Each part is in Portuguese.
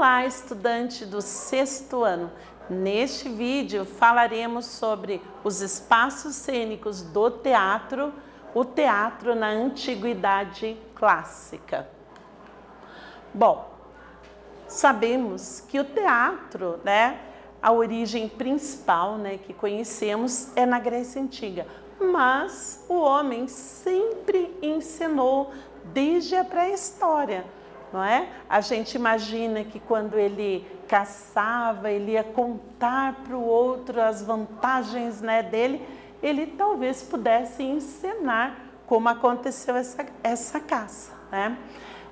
Olá, estudante do sexto ano. Neste vídeo falaremos sobre os espaços cênicos do teatro, o teatro na antiguidade clássica. Bom, sabemos que o teatro, né, a origem principal, né, que conhecemos é na Grécia Antiga, mas o homem sempre ensinou desde a pré-história não é? A gente imagina que quando ele caçava, ele ia contar para o outro as vantagens né, dele, ele talvez pudesse ensinar como aconteceu essa, essa caça, né?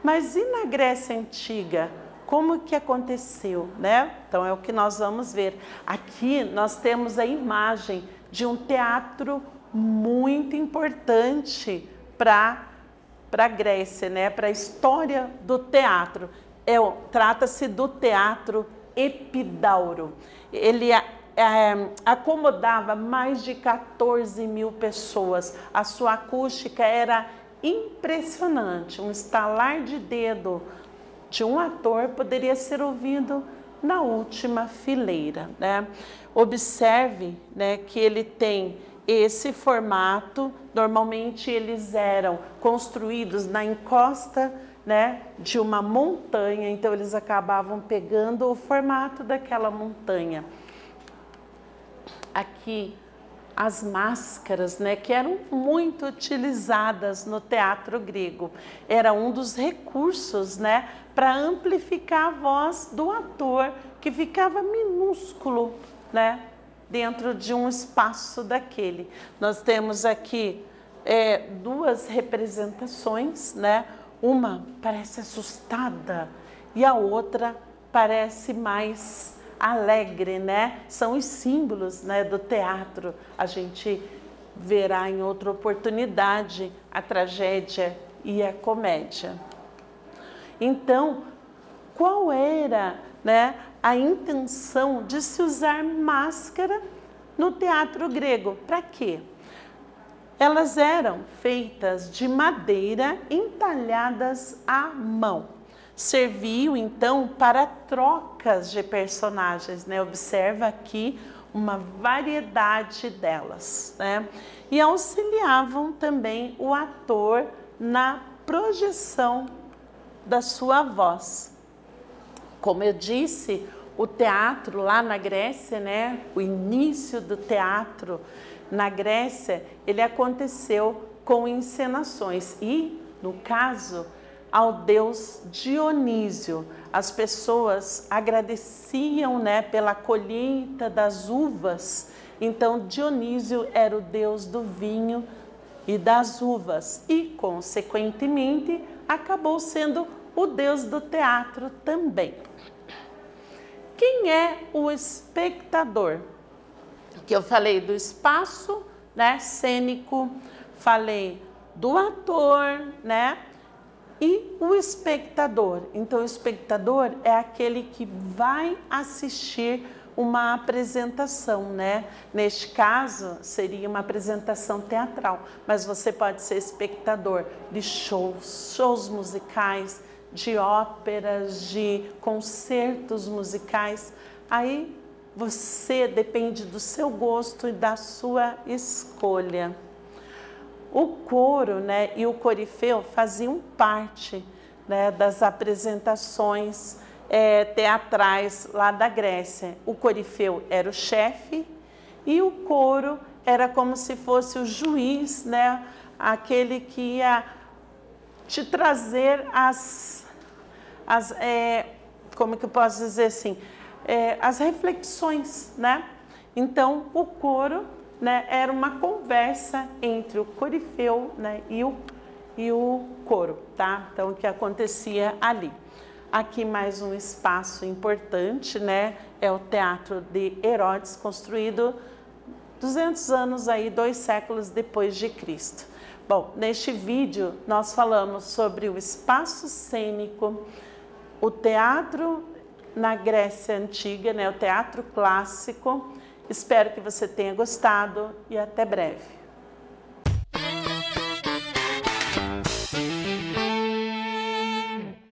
Mas e na Grécia Antiga? Como que aconteceu, né? Então é o que nós vamos ver. Aqui nós temos a imagem de um teatro muito importante para para a Grécia, né, para a história do teatro. É, Trata-se do teatro Epidauro. Ele é, acomodava mais de 14 mil pessoas. A sua acústica era impressionante. Um estalar de dedo de um ator poderia ser ouvido na última fileira. Né? Observe né, que ele tem esse formato, normalmente eles eram construídos na encosta né, de uma montanha, então eles acabavam pegando o formato daquela montanha. Aqui as máscaras, né, que eram muito utilizadas no teatro grego. Era um dos recursos, né, para amplificar a voz do ator, que ficava minúsculo, né, dentro de um espaço daquele. Nós temos aqui é, duas representações, né? Uma parece assustada e a outra parece mais alegre, né? São os símbolos né, do teatro. A gente verá em outra oportunidade a tragédia e a comédia. Então, qual era né, a intenção de se usar máscara no teatro grego. Para quê? Elas eram feitas de madeira entalhadas à mão. Serviam então para trocas de personagens, né? Observa aqui uma variedade delas, né? E auxiliavam também o ator na projeção da sua voz. Como eu disse, o teatro lá na Grécia, né, o início do teatro na Grécia, ele aconteceu com encenações e, no caso, ao deus Dionísio. As pessoas agradeciam, né, pela colheita das uvas. Então Dionísio era o deus do vinho e das uvas e, consequentemente, acabou sendo o Deus do teatro também. Quem é o espectador? Que eu falei do espaço, né, cênico, falei do ator, né? E o espectador. Então, o espectador é aquele que vai assistir uma apresentação, né? Neste caso, seria uma apresentação teatral, mas você pode ser espectador de shows, shows musicais, de óperas, de concertos musicais. Aí você depende do seu gosto e da sua escolha. O coro né, e o corifeu faziam parte né, das apresentações é, teatrais lá da Grécia. O corifeu era o chefe e o coro era como se fosse o juiz, né, aquele que ia te trazer as, as é, como que eu posso dizer assim, é, as reflexões, né? Então, o coro né, era uma conversa entre o corifeu né, e, o, e o coro, tá? Então, o que acontecia ali. Aqui mais um espaço importante, né? É o Teatro de Herodes, construído 200 anos aí, dois séculos depois de Cristo. Bom, neste vídeo nós falamos sobre o espaço cênico, o teatro na Grécia Antiga, né, o teatro clássico. Espero que você tenha gostado e até breve.